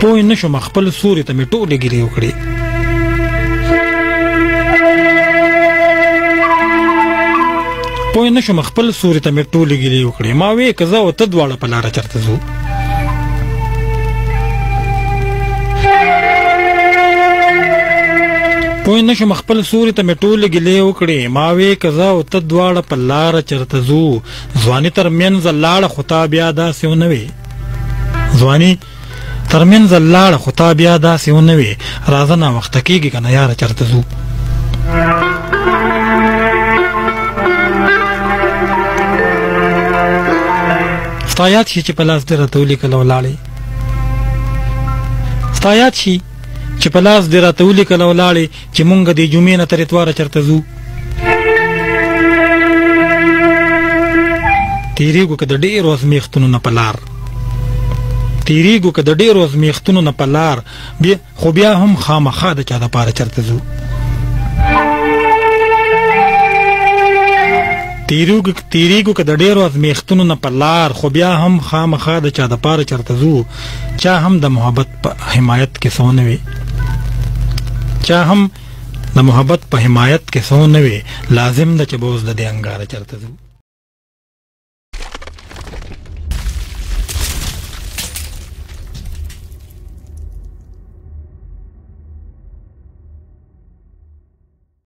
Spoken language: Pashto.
پوه نه شوم خپل سوري ته مې ټولې ګیرې وکړې پوه نه شوم خپل سوري ته مې ټولې ګیرې وکړې ما وې کزه او ته دواړه په لار چرته زو پوه نه شوم خپل سوري ته مې ټولې ګیلې وکړې ما وې کزه او ته دواړه په لار چرته زو ځواني تر منځ لاړه خطا بیا دا سونه وي ځواني ترمنځ لاړه خو تا بیا داسې ونه وي راځه نه وخت کېږي که نه یاره چېرته ځو ستا یاد شي چې په لاس دې راته ولیکل ولاړې ستا یاد شي چې په لاس دې راته ولیکل ولاړې چې مونږ د جمعې نه تر اتواره چرته ځو تیریګو که د ډیرو ازمیښتونو نه پلار تیریګو که د ډیرو ازمیښتونو نه پلار بیا خو بیا هم خامخا د چا د پاره چرته ځو تیریګو تیریګو که د ډیرو ازمیښتونو نه پلار خو بیا هم خامخا د چا د پاره چرته ځو چا هم د محبت په حمایت کې سو نه وي چا هم د محبت په حمایت کې سو نه وي لازم ده چې بوز د دې انګار چرته ځو